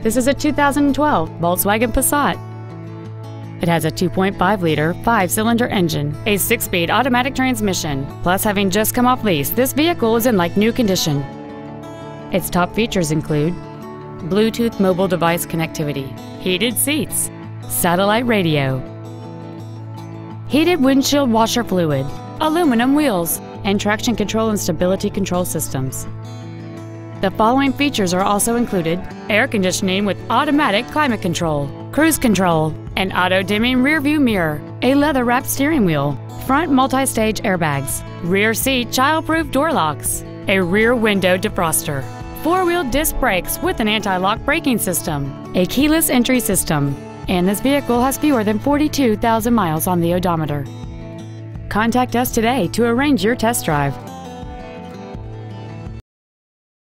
This is a 2012 Volkswagen Passat. It has a 2.5 liter, five cylinder engine, a six speed automatic transmission. Plus, having just come off lease, this vehicle is in like new condition. Its top features include Bluetooth mobile device connectivity, heated seats, satellite radio, heated windshield washer fluid, aluminum wheels, and traction control and stability control systems. The following features are also included air conditioning with automatic climate control, cruise control, an auto dimming rearview mirror, a leather wrapped steering wheel, front multi stage airbags, rear seat child proof door locks, a rear window defroster, four wheel disc brakes with an anti lock braking system, a keyless entry system, and this vehicle has fewer than 42,000 miles on the odometer. Contact us today to arrange your test drive.